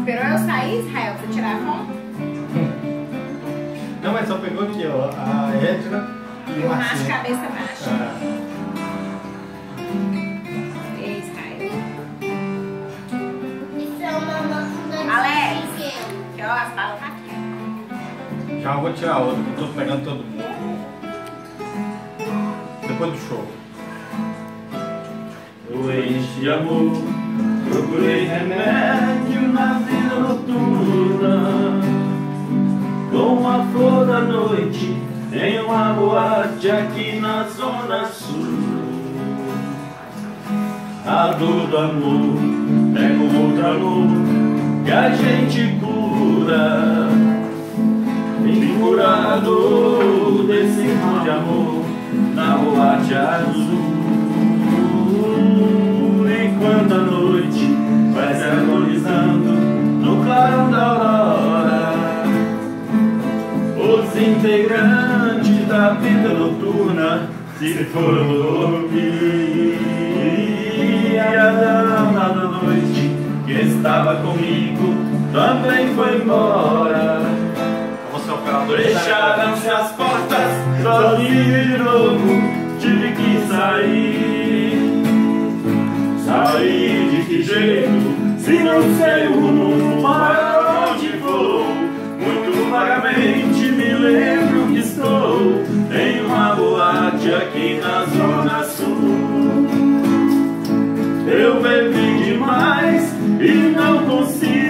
Esperou eu sair, Israel, pra você tirar a foto? Não, mas só pegou aqui, ó. A Edna e Eu o Marcinho. cabeça baixa. Ah, Ei, Israel. Isso é uma máquina Alex. Aqui, ó, as balas tá aqui. já vou tirar outra, que eu tô pegando todo mundo. Depois do show. Doente de amor, procurei remédio na vida noturna. Com a flor da noite, em uma boate aqui na zona sul. A dor do amor com outro amor que a gente cura. Vim curado desse mal de amor na boate azul. Enquanto a noite vai se os integrantes da vida noturna se foram dormir. E a dama da noite que estava comigo também foi embora. Fecharam-se as portas, sozinho de novo, tive que sair. Sair de que jeito, se não sei o rumo não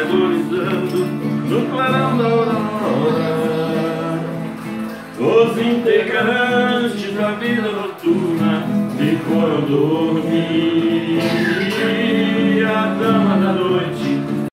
agonizando no clarão da aurora, os integrantes da vida noturna me foram dormir. A dama da noite